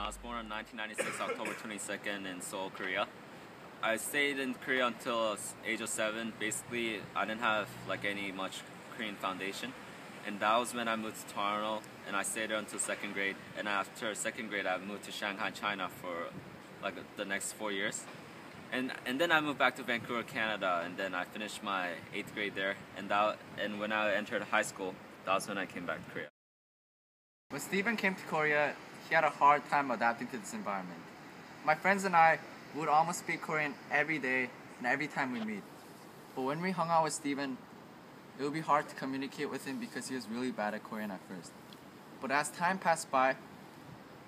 I was born in 1996, October 22nd in Seoul, Korea. I stayed in Korea until age of seven. Basically, I didn't have like any much Korean foundation, and that was when I moved to Toronto, and I stayed there until second grade. And after second grade, I moved to Shanghai, China for like the next four years. And, and then I moved back to Vancouver, Canada, and then I finished my eighth grade there. And that, and when I entered high school, that was when I came back to Korea. When Steven came to Korea, he had a hard time adapting to this environment. My friends and I would almost speak Korean every day and every time we meet. But when we hung out with Steven, it would be hard to communicate with him because he was really bad at Korean at first. But as time passed by,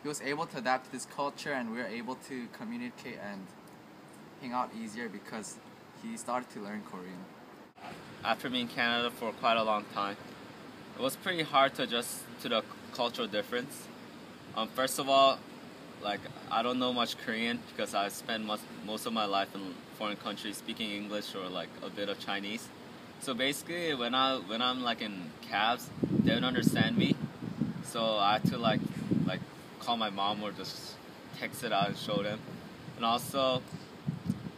he was able to adapt to this culture and we were able to communicate and hang out easier because he started to learn Korean. After being in Canada for quite a long time, it was pretty hard to adjust to the cultural difference. Um, first of all, like I don't know much Korean because I spent most, most of my life in foreign countries speaking English or like a bit of Chinese. So basically, when I when I'm like in cabs, they don't understand me. So I had to like like call my mom or just text it out and show them. And also,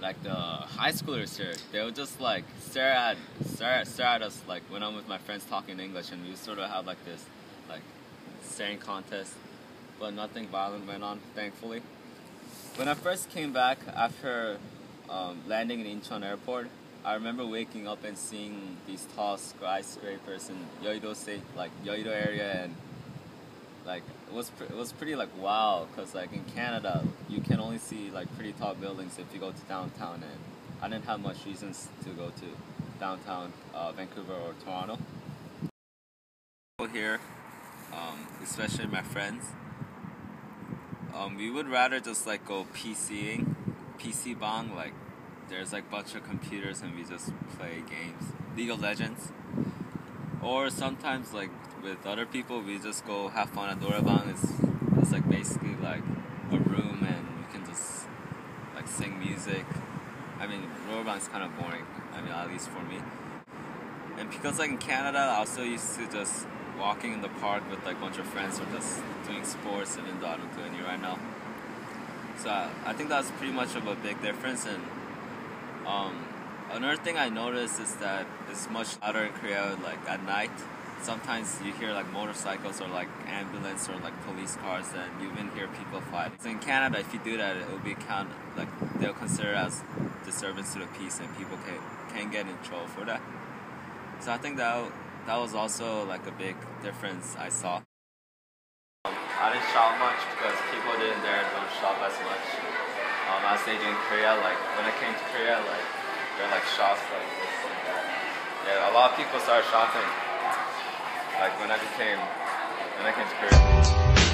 like the high schoolers here, they would just like stare at stare, stare at us like when I'm with my friends talking English, and we sort of have like this like staring contest, but nothing violent went on, thankfully. When I first came back after um, landing in Incheon Airport, I remember waking up and seeing these tall skyscrapers in Yeouido State, like Yeouido area, and like it was pre- it was pretty like wow, cause like in Canada you can only see like pretty tall buildings if you go to downtown, and I didn't have much reasons to go to downtown uh, Vancouver or Toronto. People Here, um, especially my friends, um, we would rather just like go PCing, PC bang, like there's like bunch of computers and we just play games, League of Legends, or sometimes like with other people we just go have fun at Noraebang. It's it's like basically like a room and you can just like sing music. I mean Noraebang is kind of boring. I mean at least for me. And because like in Canada, I also used to just walking in the park with like a bunch of friends or just doing sports, and though I don't do any right now. So I, I think that's pretty much of a big difference. And um, another thing I noticed is that it's much louder in Korea, like at night. Sometimes you hear like motorcycles or like ambulance or like police cars, and you even hear people fight. So in Canada, if you do that, it will be count like they'll consider as disturbance to the peace, and people can can get in trouble for that. So I think that that was also like a big difference I saw. I didn't shop much because people didn't there don't shop as much. Um, as they do in Korea, like when I came to Korea, like there are like shops like this and that. Yeah, a lot of people started shopping. Like when I became, when I came to Korea.